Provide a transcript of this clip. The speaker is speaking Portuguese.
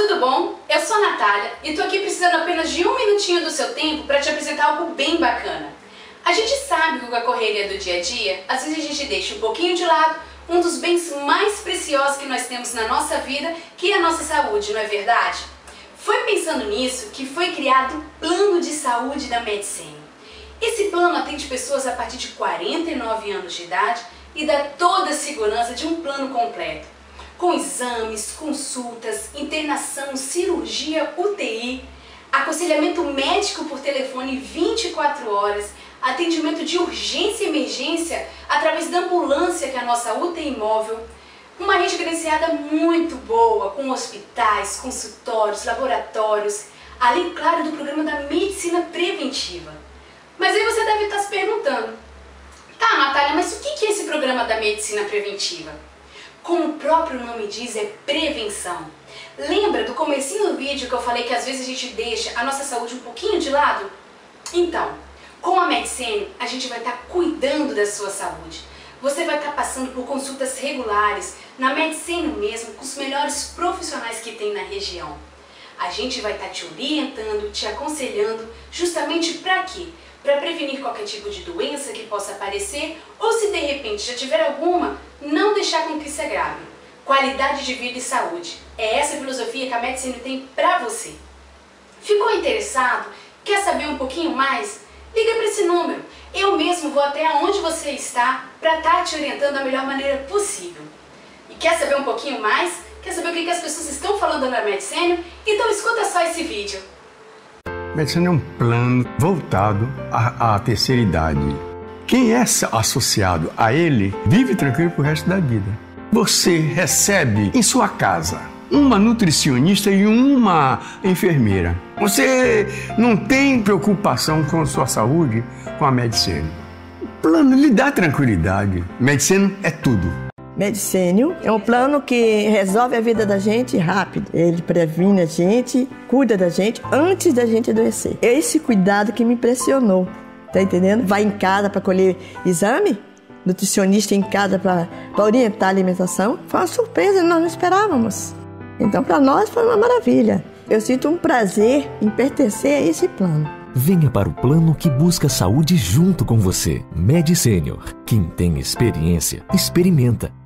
tudo bom? Eu sou a Natália e tô aqui precisando apenas de um minutinho do seu tempo para te apresentar algo bem bacana. A gente sabe que com a correria do dia a dia, às vezes a gente deixa um pouquinho de lado um dos bens mais preciosos que nós temos na nossa vida, que é a nossa saúde, não é verdade? Foi pensando nisso que foi criado o Plano de Saúde da Medicine. Esse plano atende pessoas a partir de 49 anos de idade e dá toda a segurança de um plano completo com exames, consultas, internação, cirurgia, UTI, aconselhamento médico por telefone 24 horas, atendimento de urgência e emergência através da ambulância que é a nossa UTI móvel, uma rede credenciada muito boa, com hospitais, consultórios, laboratórios, além, claro, do programa da medicina preventiva. Mas aí você deve estar se perguntando, tá, Natália, mas o que é esse programa da medicina preventiva? Como o próprio nome diz, é prevenção. Lembra do comecinho do vídeo que eu falei que às vezes a gente deixa a nossa saúde um pouquinho de lado? Então, com a Medicine, a gente vai estar tá cuidando da sua saúde. Você vai estar tá passando por consultas regulares, na Medicine mesmo, com os melhores profissionais que tem na região. A gente vai estar tá te orientando, te aconselhando, justamente para quê? Para prevenir qualquer tipo de doença que possa aparecer ou se de repente já tiver alguma, não deixar com que se agrave. Qualidade de vida e saúde. É essa filosofia que a Medicine tem para você. Ficou interessado? Quer saber um pouquinho mais? Liga para esse número. Eu mesmo vou até onde você está para estar tá te orientando da melhor maneira possível. E quer saber um pouquinho mais? Quer saber o que, as pessoas estão falando na Medicine? Então escuta só esse vídeo. Medicine é um plano voltado à, à terceira idade quem é associado a ele vive tranquilo pro resto da vida. Você recebe em sua casa uma nutricionista e uma enfermeira. Você não tem preocupação com a sua saúde com a medicina. O plano lhe dá tranquilidade. Medicina é tudo. Medicênio é um plano que resolve a vida da gente rápido. Ele previne a gente, cuida da gente antes da gente adoecer. Esse cuidado que me impressionou. Tá entendendo? Vai em casa para colher exame, nutricionista em casa para orientar a alimentação. Foi uma surpresa, nós não esperávamos. Então, para nós foi uma maravilha. Eu sinto um prazer em pertencer a esse plano. Venha para o plano que busca saúde junto com você. Med Senior. Quem tem experiência, experimenta.